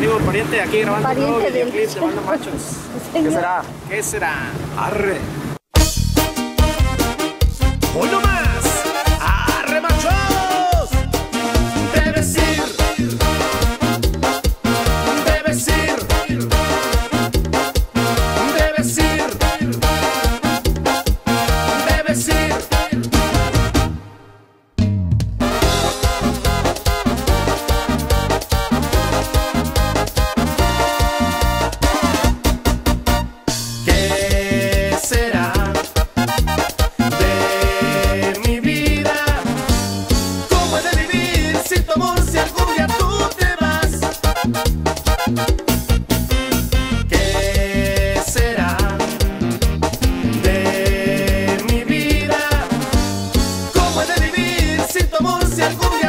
amigo pariente aquí grabando un nuevo Pariente del videoclip de Banda Machos. ¿Qué será? ¿Qué será? Arre. Si tu amor se agobia, tú te vas. ¿Qué será de mi vida? ¿Cómo he de vivir si tu amor se agobia?